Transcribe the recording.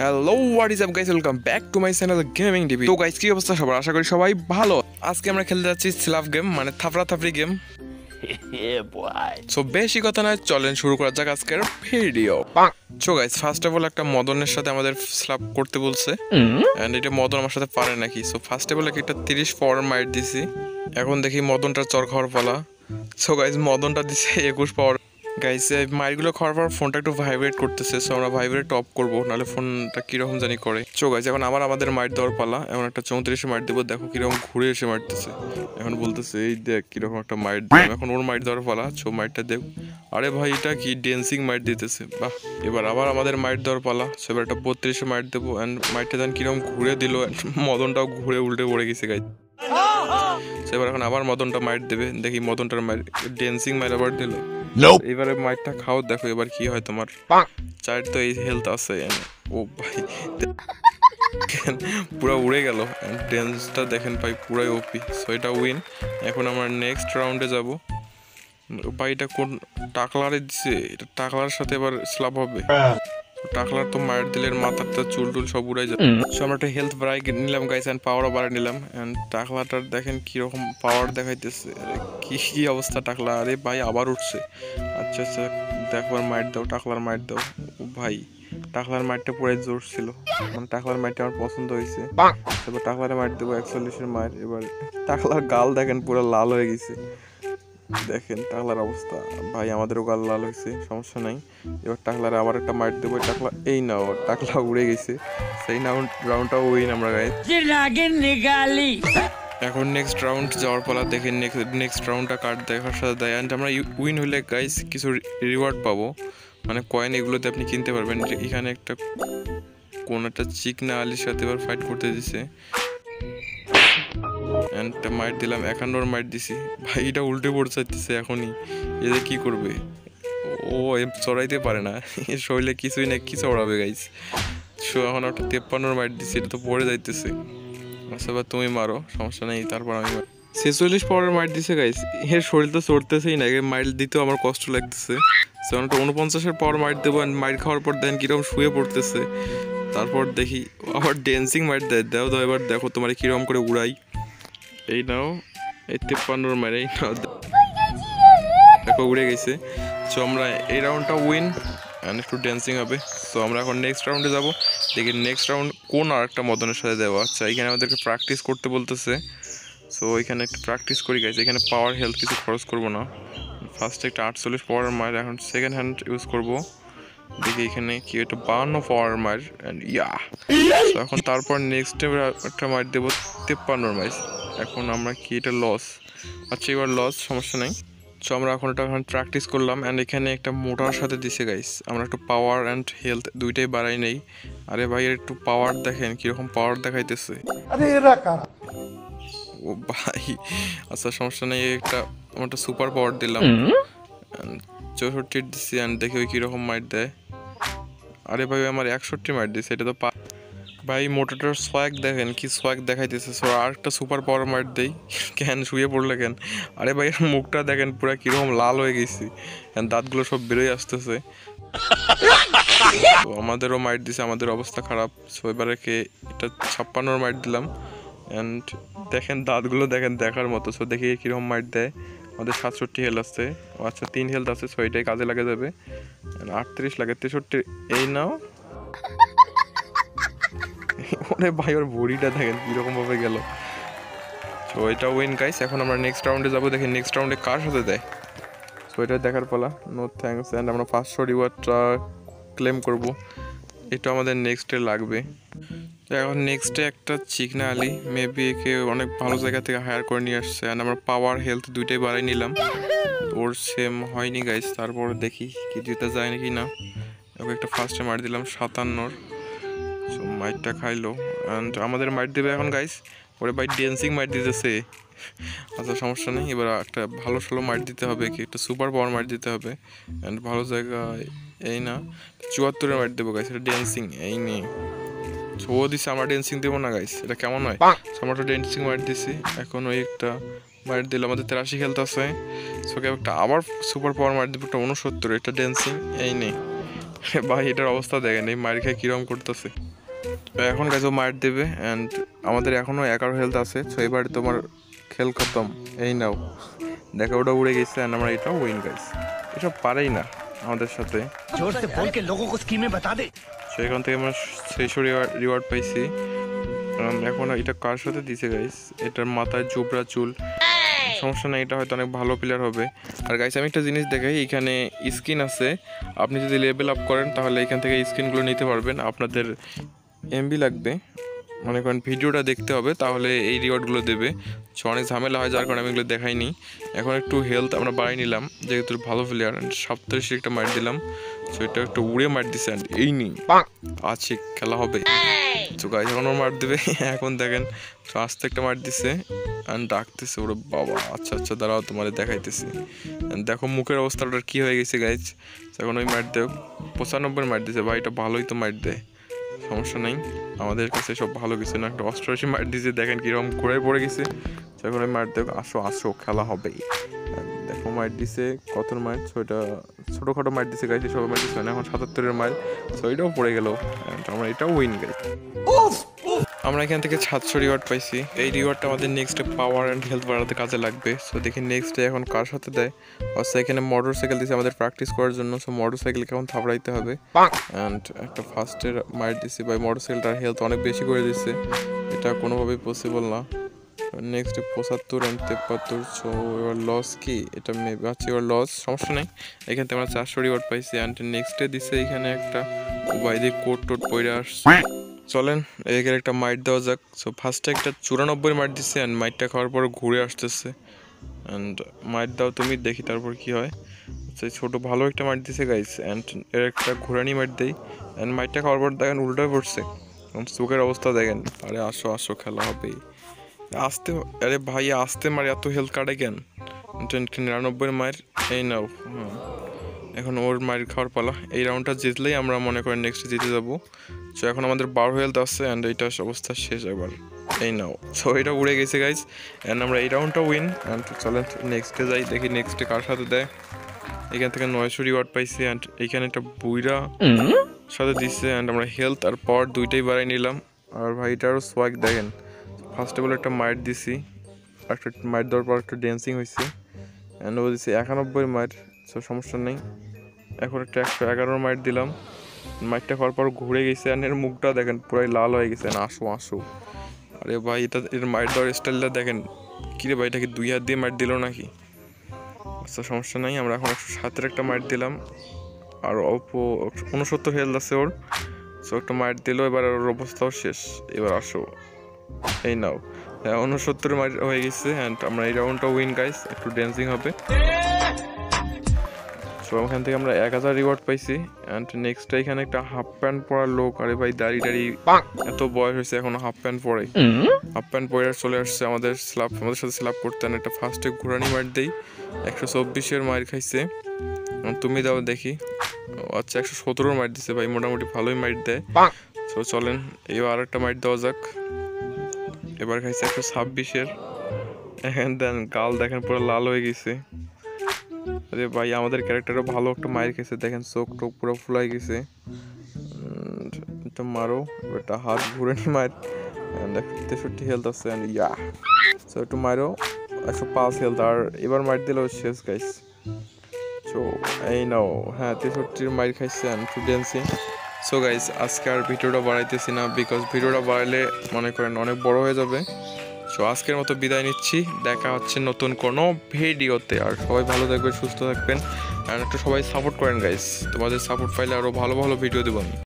Hello what is up guys welcome back to my channel gaming TV তো guys কি অবস্থা সবার? আশা করি সবাই ভালো। আজকে আমরা খেলতে যাচ্ছি স্লাভ গেম মানে থাপড়া থাপড়ি গেম সো বেশি কথা নয় চলেন শুরু করা যাক আজকের video so guys first of all একটা মদনের সাথে আমাদের স্লাভ করতে বলছে। এন্ড এটা মদন আমার সাথে পারে নাকি। সো ফার্স্ট অফ অল একটা তিরিশ পাওয়ার মাইট দিছি। এখন দেখি মদনটা চর খাওয়ার পালা। সো গাইস মদনটা দিছে একুশ পাওয়ার গাইস মাইটগুলো খাওয়ার পর ফোনটা একটু ভাইব্রেট করতেছে সো আমরা ভাইব্রেট অফ করব নাহলে ফোনটা কীরকম জানি করে। সো গাইস এখন আবার আমাদের মাইট দেওয়ার পালা এখন একটা চৌত্রিশে মাইট দেবো দেখো কীরকম ঘুরে এসে মারতেছে। এখন বলতেছে এই দেখ কীরকম একটা মাইট দিলাম এখন ওর মাইট দেওয়ার পালা সো মাইটটা দেখ। আরে ভাই এটা কি ড্যান্সিং মাইট দিতেছে বাহ। এবার আবার আমাদের মাইট দেওয়ার পালা সো এবার একটা বত্রিশে মাইট দেবো অ্যান্ড মাইটটা দেন কীরকম ঘুরে দিল মদনটাও ঘুরে উল্টে পড়ে গেছে গাইস সো এবার এখন আবার মদনটা মাইট দেবে দেখি মদনটার মাইট ড্যান্সিং মাইট আবার দিল. এবারে মাইটটা খাও দেখো এবার কি হয় তোমার। চার তো এই হেলথ আছে ও ভাই পুরো উড়ে গেল। ডেন্সটা দেখেন ভাই পুরাই ওপি সো এটা উইন এখন আমরা নেক্সট রাউন্ডে যাব। ভাই এটা কোন টাকলারে দিছে? এটা টাকলার সাথে এবার স্লাব হবে। টাকলার তো মায়ের দিলের মাথাটা চুল টুল সব উড়াই যাবে সো আমরা একটা হেলথ বাড়াই নিলাম গাইস অ্যান্ড পাওয়ারও বাড়াই নিলাম। অ্যান্ড টাকলাটার দেখেন কীরকম পাওয়ার দেখাইতেছে। আরে কি কি অবস্থা টাকলা? আরে ভাই আবার উঠছে। আচ্ছা আচ্ছা দেখো মাইট দাও টাকলার মাইট দাও। ও ভাই টাকলার মাইটটা পুরাই জোর ছিল। মানে টাকলার মাইটটা আমার পছন্দ হয়েছে। এবার টাকলারে মাইট দেবো একচল্লিশের মাইট এবার টাকলার গাল দেখেন পুরো লাল হয়ে গেছে। দেখেন টাকলার অবস্থা। ভাই, আমাদেরও গাল লাল হয়েছে সমস্যা নাই। এবার টাকলারে আবার একটা মাইট দেবো টাকলা এই নাও টাকলা উড়ে গেছে। সেই রাউন্ড রাউন্ডটাও উইন আমরা গায়ে। এখন নেক্সট রাউন্ড যাওয়ার পালা দেখে নেক্সট রাউন্ডটা কার্ড দেখার সাথে দেয়। অ্যান্ড আমরা উইন হলে গাইস কিছু রিওয়ার্ড পাবো। মানে কয়েন এগুলোতে আপনি কিনতে পারবেন। এখানে একটা কোন একটা চিকনা আলির সাথে এবার ফাইট করতে দিছে। অ্যান্ড মাইট দিলাম একান্নর মাইট দিছি। ভাই, এটা উল্টে পড়ে চাইতেছে এখনই। এদের কি করবে? ও, এ চড়াইতে পারে না। শরীরে কিছুই না, কি চড়াবে গাইস সো, এখন একটা তেপ্পান্নর মাইট দিছি, এটা তো পড়ে যাইতেছে। আচ্ছা এবার তুমি মারো, সমস্যা নেই, তারপর আমি ছেচল্লিশ পাওয়ারের মাইট দিছে গাইস এর শরীর তো চড়তেছেই না মাইট দিতেও আমার কষ্ট লাগতেছে। সেখানে একটা উনপঞ্চাশের পাওয়ার মাইট দেবো মাইট খাওয়ার পর দেন কীরকম শুয়ে পড়তেছে। তারপর দেখি, আবার ড্যান্সিং মাইট দেয় দাও দাও, এবার দেখো তোমার কীরকম করে উড়াই। এই নাও, এই তেপ্পান্নর মাইট এই নাও। দেখো, উড়ে গেছে। সো আমরা এই রাউন্ডটা উইন অ্যান্ড একটু ড্যান্সিং হবে। সো আমরা এখন নেক্সট রাউন্ডে যাব। দেখি নেক্সট রাউন্ড কোন আর একটা মদনের সাথে দেওয়া আচ্ছা এখানে আমাদেরকে প্র্যাকটিস করতে বলতেছে। সো এখানে একটু প্র্যাকটিস করি গেছে এখানে পাওয়ার হেলথ কিছু খরচ করব না। ফার্স্টে একটা আটচল্লিশ পাওয়ার মার এখন সেকেন্ড হ্যান্ড ইউজ করব। দেখি এখানে কি একটা বান্ন পাওয়ার মার অ্যান্ড ইয়া এখন তারপর নেক্সট একটা মার দেবো তেপ্পান্নর মাইস এখন আমরা কি এটা লস আচ্ছা এবার লস সমস্যা নেই। সো আমরা এখন এটা এখন প্র্যাকটিস করলাম অ্যান্ড এখানে একটা মোটার সাথে দিছে গাইস আমরা একটু পাওয়ার অ্যান্ড হেলথ দুইটাই বাড়াই নেই। আরে ভাই একটু পাওয়ার দেখেন কীরকম পাওয়ার দেখাইতেছে। আরে এরা কারা? ও ভাই আচ্ছা সমস্যা নেই একটা আমার একটা সুপার পাওয়ার দিলাম। চৌষট্টি দিচ্ছি অ্যান্ড দেখি ওই কীরকম মাইট দেয়। আরে ভাই আমার একষট্টি মাইট দিছে এটা তো পা- ভাই, মোটরটার সোয়াগ দেখেন, কি সোয়াগ দেখাইতেছে। সো আর একটা সুপার পাওয়ার মাইট দেই। কেন, শুয়ে পড়লে কেন? আরে ভাই মুখটা দেখেন, পুরো কীরকম লাল হয়ে গেছি। দাঁতগুলো সব বেরোয় আসতেছে। তো আমাদেরও মাইট দিছে, আমাদের অবস্থা খারাপ। সো এবারে কে এটা ছাপ্পান্নর মাইট দিলাম। অ্যান্ড দেখেন, দাঁতগুলো দেখেন, দেখার মতো। সো দেখি কীরকম মাইট দেয়। আমাদের সাতষট্টি হেলথ আছে। ও আচ্ছা তিন হেলথ আছে সো এটাই কাজে লাগে যাবে। আটত্রিশ লাগে, তেষট্টি, এই নাও। ওরে ভাই, ওর বড়িটা দেখেন কীরকম ভাবে গেল। সো এটা উইন গাইস এখন আমরা নেক্সট রাউন্ডে যাব। দেখি নেক্সট রাউন্ডে কার সাথে দেয়। সো এটা দেখার পালা। নো থ্যাঙ্কস অ্যান্ড আমরা পাঁচশো রিওয়ার্ডটা ক্লেম করব। এটা আমাদের নেক্সটে লাগবে। এখন নেক্সটে একটা চিকনা আলি। মেবি একে অনেক ভালো জায়গা থেকে হায়ার করে নিয়ে আসছে। অ্যান্ড আমরা পাওয়ার হেলথ দুইটাই বাড়াই নিলাম। ওর সেম হয়নি গাইস তারপর দেখি কি দিতে যায় নাকি না। ওকে একটা ফার্স্টে মার দিলাম, সাতান্নর। মাইটটা খাইলো। অ্যান্ড আমাদের মাইট দেবে এখন গাইস ওরে ভাই ড্যান্সিং মাইট দিতেছে। আচ্ছা সমস্যা নেই। এবার একটা ভালো সালো মাইট দিতে হবে কি? একটা সুপার পাওয়ার মাইট দিতে হবে। অ্যান্ড ভালো জায়গায় এই না চুয়াত্তরের মাইট দেবো গাইস এটা ড্যান্সিং এই নিয়ে ও দিছে আমরা ড্যান্সিং দেবো না গাইস এটা কেমন হয়? আমরা তো ড্যান্সিং মাইট দিছি। এখন ওই একটা মাইট দিল আমাদের তেরাশি খেলতে আছে সোকে একটা আবার সুপার পাওয়ার মাইট দিব একটা উনসত্তর এটা ড্যান্সিং এই নেই ভাই এটার অবস্থা দেখেন এই মার খেয়ে কিরম করতেছে। তো এখন গাইজ মার দেবে অ্যান্ড আমাদের এখনও একার হেলথ আছে তো এবার তোমার খেল খতম। এই নাও। দেখা ওটা উড়ে গেছে অ্যান্ড আমরা এটাও উইন গাইস এসব পারেই না আমাদের সাথে। সো এখান থেকে আমরা শেষ রিওয়ার্ড রিওয়ার্ড পাইছি। um, এখন এটা কার সাথে দিছে গাইস এটার মাথায় জুবরা চুল। সমস্যা নেই এটা হয়তো অনেক ভালো প্লেয়ার হবে। আর গাইস আমি একটা জিনিস দেখাই এখানে স্কিন আছে। আপনি যদি লেভেল আপ করেন তাহলে এখান থেকে স্কিনগুলো নিতে পারবেন। আপনাদের এমবি লাগবে। মনে করেন ভিডিওটা দেখতে হবে তাহলে এই রিওয়ার্ডগুলো দেবে। সো অনেক ঝামেলা হয় যার কারণে আমি এগুলো দেখাইনি। এখন একটু হেলথ আমরা বাড়াই নিলাম যেহেতু ভালো প্লেয়ার সপ্তাহে একটা মার দিলাম। সো এটা একটু উড়ে মার দিছে এই নি আছে খেলা হবে। তো গাইজ এখন ওর মার দেবে। এখন দেখেন তো আস্তে একটা মার দিছে অ্যান্ড ডাকতেছে ওরে বাবা। আচ্ছা আচ্ছা দাঁড়াও তোমার দেখাইতেছি। দেখো মুখের অবস্থাটা কি হয়ে গেছে গাইজ এখন ওই মার দেও পঁচানব্বই মার দিছে। ভাই এটা ভালোই তো মার দেয়। সমস্যা নেই। আমাদের কাছে সব ভালো কিছু না। একটা অষ্টআশি মার দিছে, দেখেন কীরকম ঘুরে পড়ে গেছে। তো এখন মার দেখো, আসো আসো, খেলা হবেই দেখো, মার দিছে, কত মার? ছয়টা, ছোটোখাটো মার দিছে গাইছে সবাই মার না, এখন সাতাত্তরের মার। সো এটাও পড়ে গেল। আমরা এটাও উইন গাই আমরা এখান থেকে সাতশো রিওয়ার্ড পাইছি। এই রিওয়ার্ডটা আমাদের নেক্সট পাওয়ার অ্যান্ড হেলথ বাড়াতে কাজে লাগবে। সো দেখি নেক্সট ডে এখন কার সাথে দেয়। অবশ্য এখানে মোটর সাইকেল দিছে আমাদের প্র্যাকটিস করার জন্য। সো মোটর সাইকেলকে এখন থাপড়াইতে হবে। অ্যান্ড একটা ফার্স্টের মার দিছি। বা মোটর সাইকেলটার হেলথ অনেক বেশি করে দিচ্ছে এটা কোনোভাবেই পসিবল না। নেক্সট পঁচাত্তর অ্যান্ড তেপাত্তর সো এবার লস কি? এটা মেবি আছে এবার লস সমস্যা নেই। এখান থেকে আমরা চারশো রিওয়ার্ড পাইছি। অ্যান্ড নেক্সটে দিছে এখানে একটা বাইরে কোট টোট পরে আসছে চলেন এখানে একটা মাইট দেওয়া যাক। সো ফার্স্টে একটা চুরানব্বই মাইট দিচ্ছে অ্যান্ড মাইটটা খাওয়ার পর ঘুরে আসতেছে। অ্যান্ড মাইট দাও তুমি, দেখি তারপর কি হয়। সেই ছোটো ভালো একটা মাইট দিছে গাইস অ্যান্ড এর একটা ঘোরানি মাইট দেই। অ্যান্ড মাইটটা খাওয়ার পর দেখেন উল্টোয় পড়ছে। চোখের অবস্থা দেখেন। আরে, আসো আসো, খেলা হবেই আসতে, আরে ভাই, আসতে মার, এত হেলথ কাটে কেন? নিরানব্বই মায়ের এই নাও। হ্যাঁ এখন ওর মায়ের খাওয়ার পালা। এই রাউন্ডটা জিতলেই আমরা মনে করি নেক্সট জিতে যাব। সো এখন আমাদের বারো হেলথ আছে অ্যান্ড এইটা অবস্থা শেষ এবার। এই নাও। সো এটা উড়ে গেছে গাইজ অ্যান্ড আমরা এই রাউন্ডটা উইন অ্যান্ড চলেন নেক্সটে যাই, দেখি নেক্সটে কার সাথে দেয়। এখান থেকে নয়শো রিওয়ার্ড পাইছি অ্যান্ড এইখানে একটা বুইরা সাথে দিচ্ছে অ্যান্ড আমরা হেলথ আর পাওয়ার দুইটাই বাড়াই নিলাম। আর ভাই, এটারও সোয়াগ দেখেন। ফার্স্ট অফ অল একটা মাইট দিছি। একটা মাইট দেওয়ার পর একটা ড্যান্সিং হয়েছে অ্যান্ড ও দিছে একানব্বই মাইট সো সমস্যা নেই। এখন একটা একশো এগারোর মাইট দিলাম। মাইটটা খাওয়ার পর ঘুরে গেছে অ্যান্ড এর মুখটা দেখেন পুরাই লাল হয়ে গেছে আসো আসো। আরে ভাই, এটা এর মাইট দেওয়ার স্টাইলটা দেখেন কিরে ভাই, এটা কি দুই হাত দিয়ে মাইট দিল নাকি? আচ্ছা সমস্যা নাই, আমরা এখন একশো সাতের একটা মাইট দিলাম। আর অল্প উনসত্তর হেলথ আছে ওর। সো একটা মাইট দিল, এবার ওর অবস্থাও শেষ। এবার আসো। এই নাও। হ্যাঁ উনসত্তর মাইট হয়ে গেছে অ্যান্ড আমরা এই রাউন্ডটা উইন গাইস একটু ড্যান্সিং হবে। সো ওখান থেকে আমরা এক হাজার রিওয়ার্ড পাইছি। অ্যান্ড নেক্সট এখানে একটা হাফ প্যান্ট পরার লোক। আরে ভাই দাড়ি দাড়ি এত বয়স হয়েছে এখনও হাফ প্যান্ট পরে। হাফ প্যান্ট পরে চলে আসছে আমাদের স্ল্যাব আমাদের সাথে স্ল্যাব করতে। একটা ফার্স্টে ঘোরানি মার দেই। একশো চব্বিশের মার খাইছে। তুমি দাও দেখি। আচ্ছা একশো সতেরোর মাইট দিছে ভাই মোটামুটি ভালোই মাইট দেয়। তো চলেন এবার আরেকটা মাইট দেওয়া যাক। এবার খাইছে একশো ছাব্বিশের এখন দেন গাল দেখেন পুরো লাল হয়ে গেছে। আরে ভাই, আমাদের ক্যারেক্টারও ভালো একটা মায়ের খেয়েছে। দেখেন চোখ টোক পুরো ফুলাই গেছে। এটা মারো একটা হাত ঘুরে নি মার তেষট্টি হেলথ আছে ইয়া সো একটু মারো, একশো পাঁচ হেলথ আর এবার মার দিলেও শেষ গাইস সো এই নাও হ্যাঁ তেষট্টির মার খাইছে একটু ড্যান্সিং সো গাইস আজকে আর ভিডিওটা বাড়াইতেছি না বিকজ ভিডিওটা বাড়াইলে মনে করেন অনেক বড় হয়ে যাবে। সো আজকের মতো বিদায় নিচ্ছি। দেখা হচ্ছে নতুন কোনো ভিডিওতে। আর সবাই ভালো থাকবেন, সুস্থ থাকবেন। আর একটু সবাই সাপোর্ট করেন গাইস তোমাদের সাপোর্ট পাইলে আরও ভালো ভালো ভিডিও দেবো আমি।